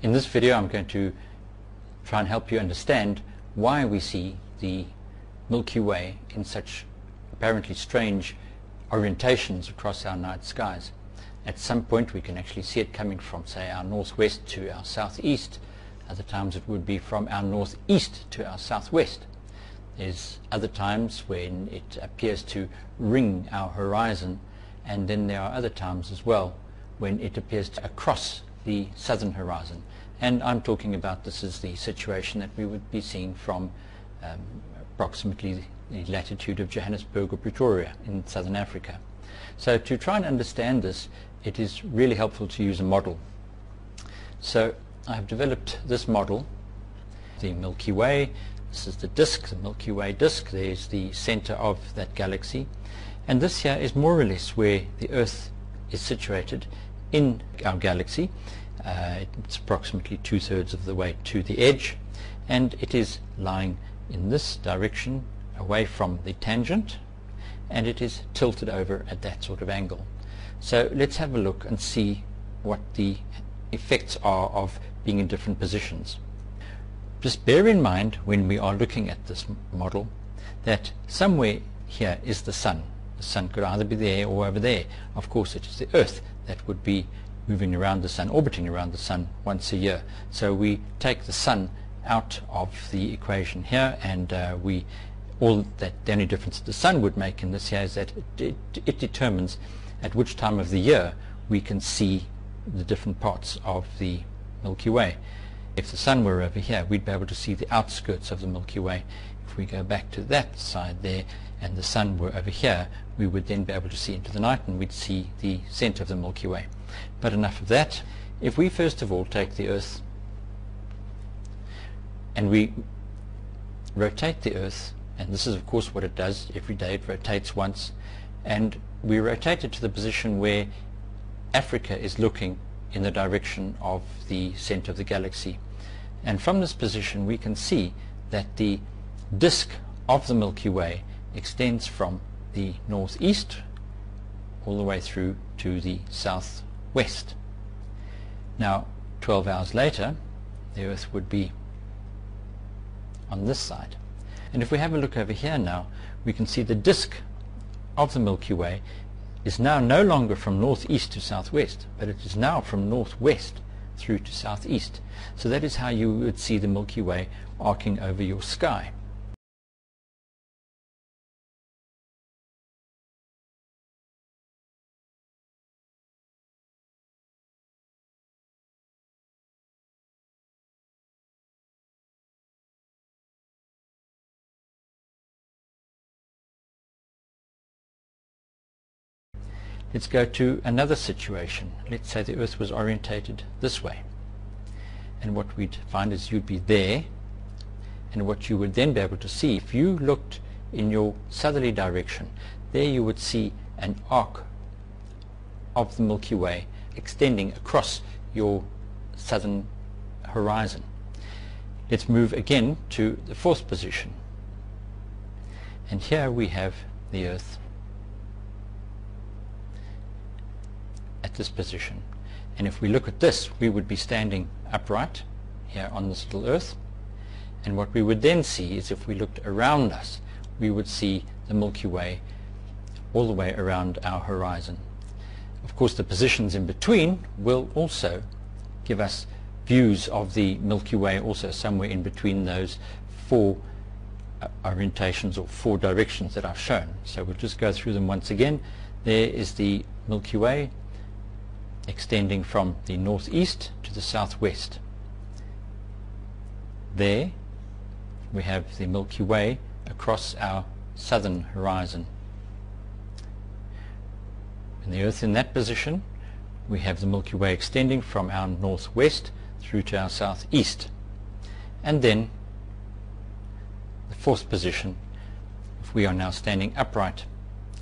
In this video I'm going to try and help you understand why we see the Milky Way in such apparently strange orientations across our night skies. At some point we can actually see it coming from say our northwest to our southeast. Other times it would be from our northeast to our southwest. There's other times when it appears to ring our horizon and then there are other times as well when it appears to across the southern horizon. And I'm talking about this is the situation that we would be seeing from um, approximately the latitude of Johannesburg or Pretoria in southern Africa. So to try and understand this, it is really helpful to use a model. So I've developed this model, the Milky Way. This is the disk, the Milky Way disk. There's the center of that galaxy. And this here is more or less where the Earth is situated in our galaxy. Uh, it's approximately two-thirds of the way to the edge and it is lying in this direction away from the tangent and it is tilted over at that sort of angle. So let's have a look and see what the effects are of being in different positions. Just bear in mind when we are looking at this model that somewhere here is the sun. The sun could either be there or over there. Of course it is the earth that would be moving around the sun, orbiting around the sun once a year. So we take the sun out of the equation here and uh, we all that the only difference the sun would make in this here is that it, it, it, determines at which time of the year we can see the different parts of the Milky Way. If the sun were over here we'd be able to see the outskirts of the Milky Way. If we go back to that side there and the sun were over here we would then be able to see into the night and we'd see the center of the Milky Way. But enough of that. If we first of all take the Earth and we rotate the Earth, and this is of course what it does every day, it rotates once, and we rotate it to the position where Africa is looking in the direction of the center of the galaxy. And from this position we can see that the disk of the Milky Way extends from the northeast all the way through to the southwest. Now 12 hours later the Earth would be on this side. And if we have a look over here now we can see the disk of the Milky Way is now no longer from northeast to southwest but it is now from northwest through to southeast. So that is how you would see the Milky Way arcing over your sky. Let's go to another situation. Let's say the Earth was orientated this way. And what we'd find is you'd be there, and what you would then be able to see, if you looked in your southerly direction, there you would see an arc of the Milky Way extending across your southern horizon. Let's move again to the fourth position. And here we have the Earth at this position. And if we look at this, we would be standing upright here on this little earth. And what we would then see is if we looked around us, we would see the Milky Way all the way around our horizon. Of course, the positions in between will also give us views of the Milky Way also somewhere in between those four uh, orientations or four directions that I've shown. So we'll just go through them once again. There is the Milky Way extending from the northeast to the southwest. There we have the Milky Way across our southern horizon. In the Earth in that position, we have the Milky Way extending from our northwest through to our southeast. And then the fourth position, if we are now standing upright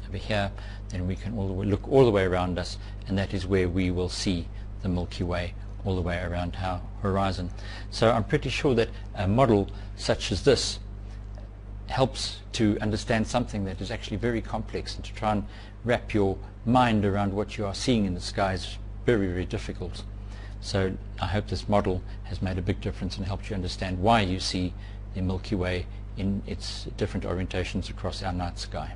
over here, then we can all way, look all the way around us and that is where we will see the Milky Way all the way around our horizon. So I'm pretty sure that a model such as this helps to understand something that is actually very complex and to try and wrap your mind around what you are seeing in the sky is very, very difficult. So I hope this model has made a big difference and helped you understand why you see the Milky Way in its different orientations across our night sky.